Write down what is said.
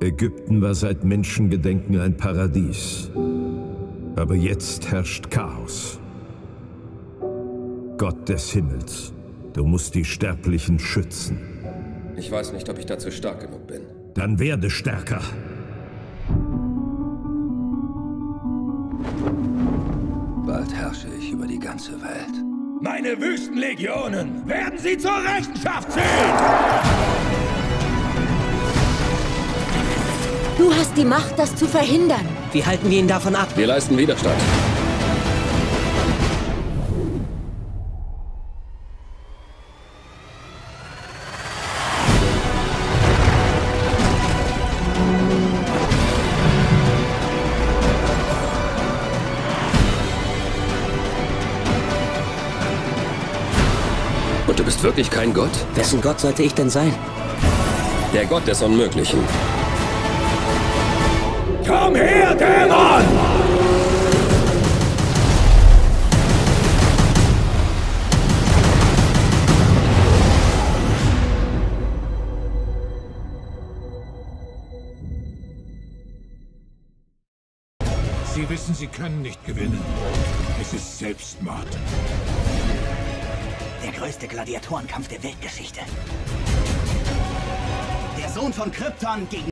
Ägypten war seit Menschengedenken ein Paradies. Aber jetzt herrscht Chaos. Gott des Himmels, du musst die Sterblichen schützen. Ich weiß nicht, ob ich dazu stark genug bin. Dann werde stärker. Bald herrsche ich über die ganze Welt. Meine Wüstenlegionen werden sie zur Rechenschaft ziehen! Du hast die Macht, das zu verhindern. Wie halten wir ihn davon ab? Wir leisten Widerstand. Und du bist wirklich kein Gott? Wessen Gott sollte ich denn sein? Der Gott des Unmöglichen. Komm her, Dämon! Sie wissen, Sie können nicht gewinnen. Es ist Selbstmord. Der größte Gladiatorenkampf der Weltgeschichte. Der Sohn von Krypton gegen